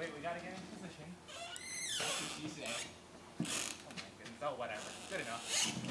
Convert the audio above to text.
Wait, we gotta get in position. That's what she said. Oh my goodness. Oh, whatever. Good enough.